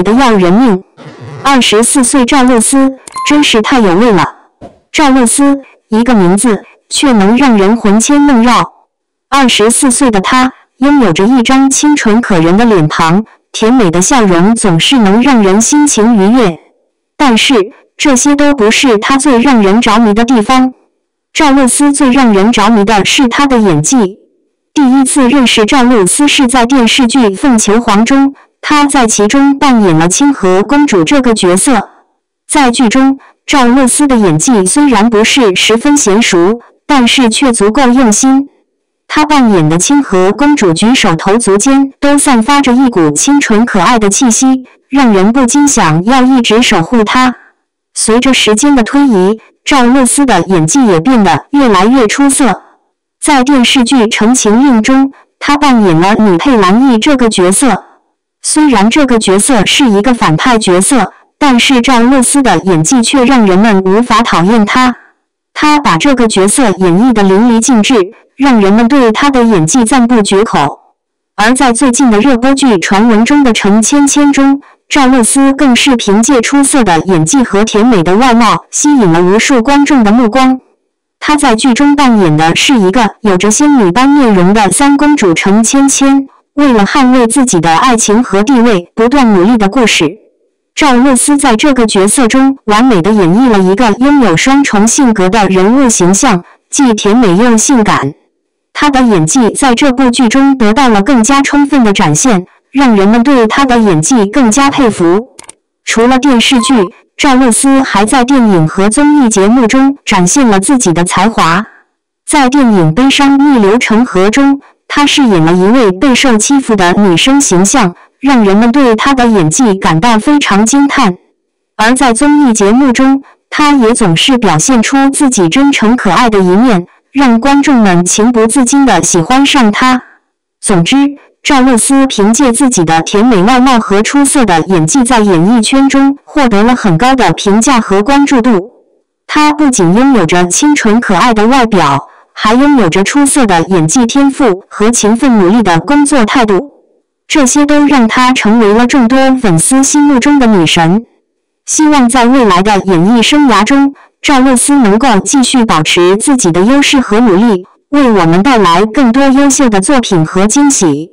美的要人命。二十四岁赵露思真是太有味了。赵露思一个名字，却能让人魂牵梦绕。二十四岁的她，拥有着一张清纯可人的脸庞，甜美的笑容总是能让人心情愉悦。但是这些都不是她最让人着迷的地方。赵露思最让人着迷的是她的演技。第一次认识赵露思是在电视剧《凤求凰》中，她在其中扮演了清河公主这个角色。在剧中，赵露思的演技虽然不是十分娴熟，但是却足够用心。她扮演的清河公主举手投足间都散发着一股清纯可爱的气息，让人不禁想要一直守护她。随着时间的推移，赵露思的演技也变得越来越出色。在电视剧《陈情令》中，她扮演了女配蓝意这个角色。虽然这个角色是一个反派角色，但是赵露思的演技却让人们无法讨厌她。她把这个角色演绎得淋漓尽致，让人们对她的演技赞不绝口。而在最近的热播剧《传闻中的陈芊芊》中，赵露思更是凭借出色的演技和甜美的外貌，吸引了无数观众的目光。她在剧中扮演的是一个有着仙女般面容的三公主陈芊芊，为了捍卫自己的爱情和地位，不断努力的故事。赵露思在这个角色中完美的演绎了一个拥有双重性格的人物形象，既甜美又性感。她的演技在这部剧中得到了更加充分的展现，让人们对她的演技更加佩服。除了电视剧，赵露思还在电影和综艺节目中展现了自己的才华。在电影《悲伤逆流成河》中，她饰演了一位备受欺负的女生形象，让人们对她的演技感到非常惊叹。而在综艺节目中，她也总是表现出自己真诚可爱的一面，让观众们情不自禁地喜欢上她。总之，赵露思凭借自己的甜美外貌和出色的演技，在演艺圈中获得了很高的评价和关注度。她不仅拥有着清纯可爱的外表，还拥有着出色的演技天赋和勤奋努力的工作态度，这些都让她成为了众多粉丝心目中的女神。希望在未来的演艺生涯中，赵露思能够继续保持自己的优势和努力，为我们带来更多优秀的作品和惊喜。